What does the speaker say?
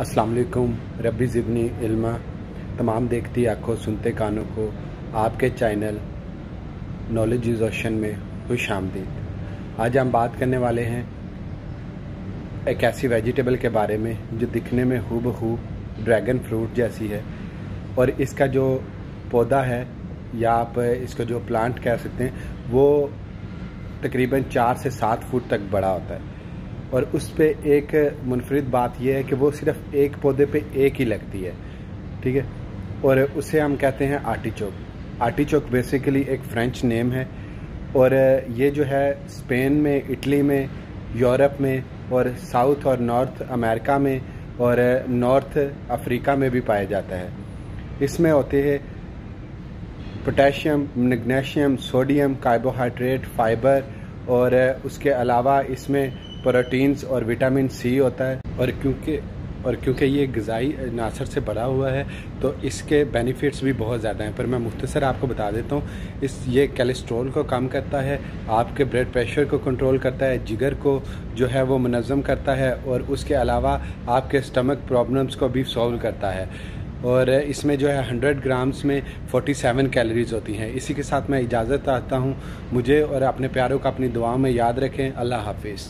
अस्सलाम रबी ज़िबनी इल्मा, तमाम देखती आँखों, सुनते कानों को आपके चैनल नॉलेज इज़ में खुश आमदीद। आज हम बात करने वाले हैं एक ऐसी वेजिटेबल के बारे में जो दिखने में हु बहू ड्रैगन फ्रूट जैसी है और इसका जो पौधा है या आप इसका जो प्लांट कह सकते हैं, वो तकरीबन चार से सात फुट तक बड़ा होता है। और उस पर एक मुनफरद बात यह है कि वो सिर्फ़ एक पौधे पे एक ही लगती है, ठीक है? और उसे हम कहते हैं आर्टिचोक। आर्टिचोक बेसिकली एक फ्रेंच नेम है। और ये जो है स्पेन में इटली में यूरोप में और साउथ और नॉर्थ अमेरिका में और नॉर्थ अफ्रीका में भी पाया जाता है। इसमें होते हैं potassium magnesium sodium carbohydrate fibre और उसके अलावा इसमें प्रोटीन्स और विटामिन सी होता है और क्योंकि और क्योंकि ये गज़ाई नासर से बड़ा हुआ है तो इसके बेनिफिट्स भी बहुत ज़्यादा हैं। पर मैं मुख्तसर आपको बता देता हूँ, इस, ये कोलेस्ट्रॉल को कम करता है, आपके ब्लड प्रेशर को कंट्रोल करता है, जिगर को जो है वो मनज़म करता है, और उसके अलावा आपके स्टमक प्रॉब्लम्स को भी सॉल्व करता है। और इसमें जो है 100 ग्राम्स में 47 कैलोरीज होती हैं। इसी के साथ मैं इजाज़त चाहता हूँ, मुझे और अपने प्यारों को अपनी दुआ में याद रखें। अल्लाह हाफिज़।